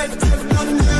I've, I've done